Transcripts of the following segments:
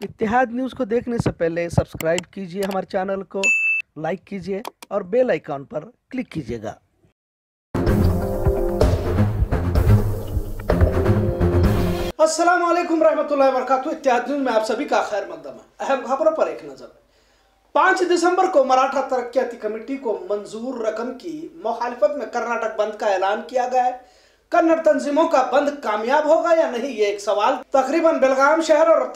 इतिहाद news को देखने से पहले सब्सक्राइब कीजिए हमारे चैनल को, लाइक कीजिए और बेल आइकॉन पर क्लिक कीजिएगा। अस्सलाम वालेकुम रहमतुल्लाहि व बरकातहू इत्यादि न्यूज़ में आप सभी का खैर मकदम है अहम खबरों पर एक नज़र। पाँच दिसंबर को मराठा तरक्याती कमेटी को मंजूर रकम की मुखालिफत में कर्नाटक बंद का ऐलान किया गया है। कन्नड़ तंजीमों का बंद कामयाब होगा या नहीं, ये एक सवाल। तकरीबन बेलगाम शहर और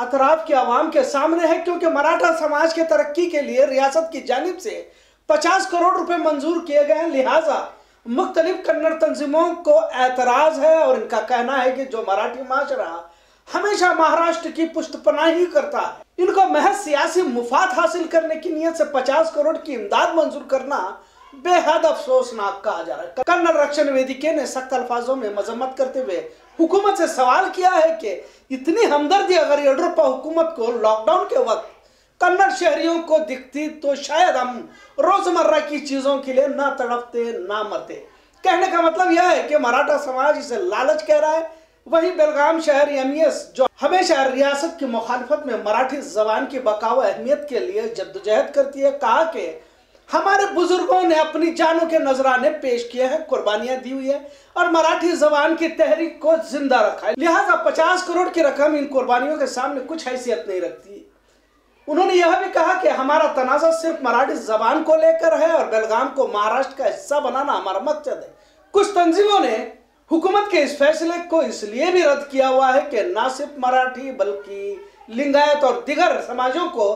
अतराफ के आवाम के सामने है, क्योंकि मराठा समाज के तरक्की के लिए, रियासत की जानिब से 50 करोड़ रुपए मंजूर किए गए हैं, लिहाजा मुख्तलिफ़ कन्नड़ तंजीमों को एतराज़ है और इनका कहना है कि जो मराठी माशरा हमेशा महाराष्ट्र की पुष्टपनाही करता है। इनको महज सियासी मुफाद हासिल करने की नीयत से 50 करोड़ की इमदाद मंजूर करना बेहद अफसोसनाक कहा जा रहा है। कन्नड़ रक्षण वेदिके ने सख्त अल्फाजों में मजम्मत करते हुए हुकूमत से सवाल किया है कि इतनी हमदर्दी अगर येड्रप्पा हुकूमत को लॉकडाउन के वक्त कन्नड़ शहरियों को दिखती तो शायद हम रोज़मर्रा की चीज़ों के लिए ना तड़पते, ना मरते। कहने का मतलब यह है कि मराठा समाज इसे लालच कह रहा है। वही बेलगाम शहर एमईएस जो हमेशा रियासत की मुखालफत में मराठी जबान की बकाव अहमियत के लिए जद्दोजहद करती है, कहा कि हमारे बुज़ुर्गों ने अपनी जानों के नजराने पेश किए हैं, कुर्बानियाँ दी हुई है और मराठी जबान की तहरीक को ज़िंदा रखा है। लिहाजा 50 करोड़ की रकम इन कुर्बानियों के सामने कुछ हैसियत नहीं रखती। उन्होंने यह भी कहा कि हमारा तनाजा सिर्फ़ मराठी जबान को लेकर है और बेलगाम को महाराष्ट्र का हिस्सा बनाना हमारा मकसद है। कुछ तंजीमों ने हुकूमत के इस फैसले को इसलिए भी रद्द किया हुआ है कि न सिर्फ़ मराठी बल्कि लिंगायत और दिगर समाजों को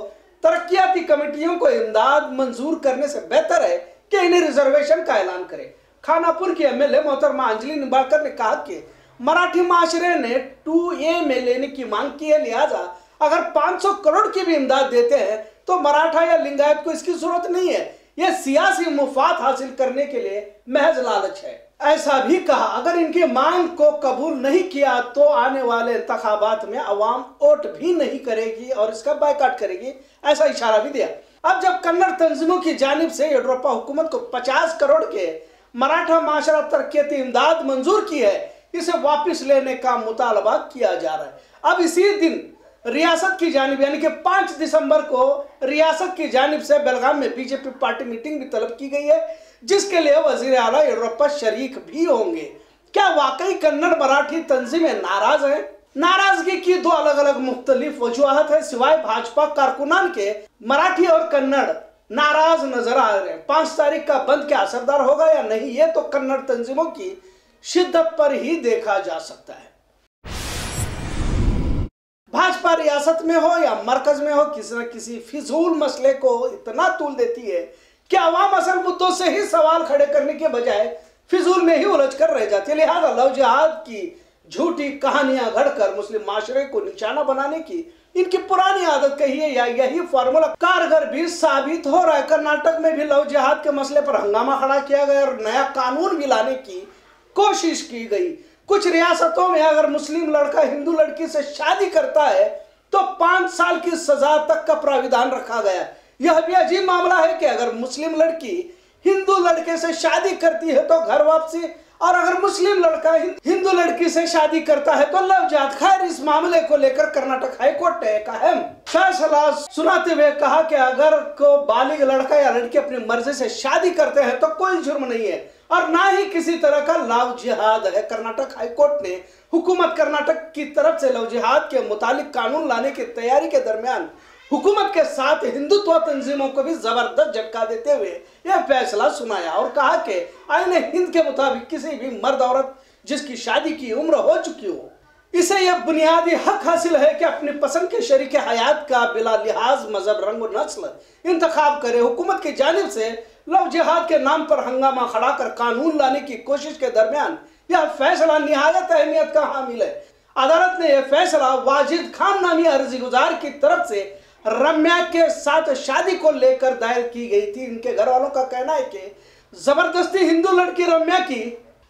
तरक्याती कमेटियों को इमदाद मंजूर करने से बेहतर है कि इन्हें रिजर्वेशन का ऐलान करें। खानापुर की एमएलए मोहतरमा अंजलि निम्बाड़कर ने कहा कि मराठी माशरे ने टू ए में लेने की मांग की है, लिहाजा अगर 500 करोड़ की भी इमदाद देते हैं तो मराठा या लिंगायत को इसकी ज़रूरत नहीं है। यह सियासी मुफात हासिल करने के लिए महज लालच है। ऐसा भी कहा, अगर इनकी मांग को कबूल नहीं किया तो आने वाले इंतबात में अवाम वोट भी नहीं करेगी और इसका बायकाट करेगी, ऐसा इशारा भी दिया। अब जब कन्नड़ तंजीमों की जानब से येड्रोपा हुकूमत को 50 करोड़ के मराठा माशरा तरक्याती इमदाद मंजूर की है, इसे वापस लेने का मुतालबा किया जा रहा है। अब इसी दिन रियासत की जानब, यानी कि 5 दिसंबर को रियासत की जानब से बेलगाम में बीजेपी पार्टी मीटिंग भी तलब की गई है। जिसके लिए वज़ीर आला येड्रोपा शरीक भी होंगे। क्या वाकई कन्नड़ मराठी तंजीमें नाराज़ है? नाराज़गी की दो अलग अलग मुख्तलिफ़ वजूहत है, सिवाय भाजपा कारकुनान के। मराठी और कन्नड़ नाराज़ नज़र आ रहे हैं। पाँच तारीख का बंद क्या असरदार होगा या नहीं, ये तो कन्नड़ तंजीमों की शिद्दत पर ही देखा जा सकता है। भाजपा रियासत में हो या मरकज में हो, किसी न किसी फिजूल मसले को इतना तूल देती है कि अवाम असल मुद्दों से ही सवाल खड़े करने के बजाय फिजूल में ही उलझ कर रह जाती है? लिहाजा लव जिहाद की झूठी कहानियाँ घड़कर मुस्लिम माशरे को निशाना बनाने की इनकी पुरानी आदत कही है या यही फॉर्मूला कारगर भी साबित हो रहा है? कर्नाटक में भी लव जिहाद के मसले पर हंगामा खड़ा किया गया और नया कानून भी लाने की कोशिश की गई। कुछ रियासतों में अगर मुस्लिम लड़का हिंदू लड़की से शादी करता है तो पाँच साल की सजा तक का प्राविधान रखा गया। यह भी अजीब मामला है कि अगर मुस्लिम लड़की हिंदू लड़के से शादी करती है तो घर वापसी, और अगर मुस्लिम लड़का हिंदू लड़की से शादी करता है तो लव जात खैर इस मामले को लेकर कर्नाटक हाईकोर्ट ने एक अहम फैसला सुनाते हुए कहा कि अगर को बालिग लड़का या लड़की अपनी मर्ज़ी से शादी करते हैं तो कोई जुर्म नहीं है, और ना ही किसी तरह का लव जिहाद है। कर्नाटक हाईकोर्ट ने हुकूमत कर्नाटक की तरफ़ से लव जिहाद के मुतालिक कानून लाने की तैयारी के दरमियान हुकूमत के साथ हिंदुत्व तंजीमों को भी ज़बरदस्त झटका देते हुए यह फैसला सुनाया और कहा कि आईन हिंद के मुताबिक किसी भी मर्द औरत जिसकी शादी की उम्र हो चुकी हो, इसे यह बुनियादी हक हासिल है कि अपनी पसंद के शरीक हयात का बिला लिहाज, मज़हब, रंग नस्ल इंतखाब करे। हुकूमत की जानब से लव जिहाद के नाम पर हंगामा खड़ा कर कानून लाने की कोशिश के दरमियान यह फैसला निहायत अहमियत का हामिल है। अदालत ने यह फैसला वाजिद खान नामी अर्जी गुजार की तरफ़ से रम्या के साथ शादी को लेकर दायर की गई थी। इनके घर वालों का कहना है कि ज़बरदस्ती हिंदू लड़की रम्या की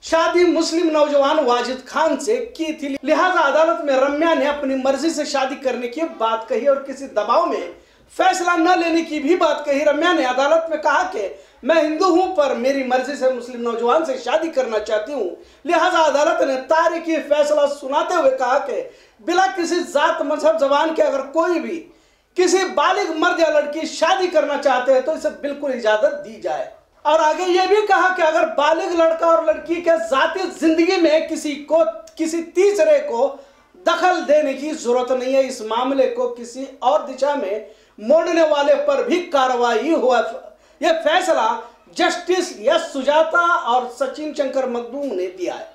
शादी मुस्लिम नौजवान वाजिद खान से की थी। लिहाजा अदालत में रम्या ने अपनी मर्ज़ी से शादी करने की बात कही और किसी दबाव में फैसला न लेने की भी बात कही। रम्या ने अदालत में कहा कि मैं हिंदू हूँ, पर मेरी मर्ज़ी से मुस्लिम नौजवान से शादी करना चाहती हूँ। लिहाजा अदालत ने तारीखी फैसला सुनाते हुए कहा कि बिना किसी जात मज़हब जबान के अगर कोई भी किसी बालिग मर्द या लड़की शादी करना चाहते हैं तो इसे बिल्कुल इजाज़त दी जाए। और आगे ये भी कहा कि अगर बालिग लड़का और लड़की के जाती ज़िंदगी में किसी को, किसी तीसरे को दखल देने की ज़रूरत नहीं है, इस मामले को किसी और दिशा में मोड़ने वाले पर भी कार्रवाई हुआ। यह फैसला जस्टिस यस सुजाता और सचिन शंकर मखदूम ने दिया है।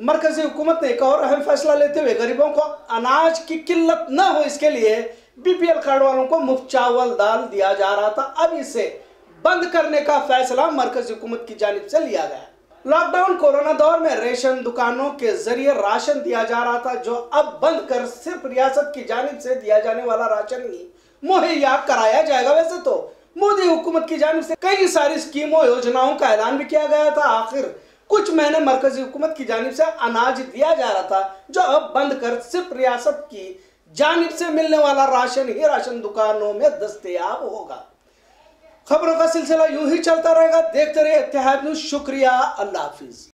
मरकजी हुकूमत ने एक और अहम फैसला लेते हुए गरीबों को अनाज की किल्लत न हो इसके लिए बीपीएल कार्ड वालों को मुफ़्त चावल, दाल दिया जा रहा था। अब इसे बंद करने का फैसला मरकजी हुकूमत की जानब से लिया गया। लॉकडाउन कोरोना दौर में रेशन दुकानों के ज़रिए राशन दिया जा रहा था, जो अब बंद कर सिर्फ़ रियासत की जानब से दिया जाने वाला राशन ही मुहैया कराया जाएगा। वैसे तो मोदी हुकूमत की जानब से कई सारी स्कीमों, योजनाओं का ऐलान भी किया गया था। आखिर कुछ महीने मरकजी हुकूमत की जानब से अनाज दिया जा रहा था, जो अब बंद कर सिर्फ़ रियासत की जानब से मिलने वाला राशन ही राशन दुकानों में दस्तियाब होगा। खबरों का सिलसिला यूँ ही चलता रहेगा, देखते रहे इतिहाद न्यूज़। शुक्रिया, अल्लाह हाफिज़।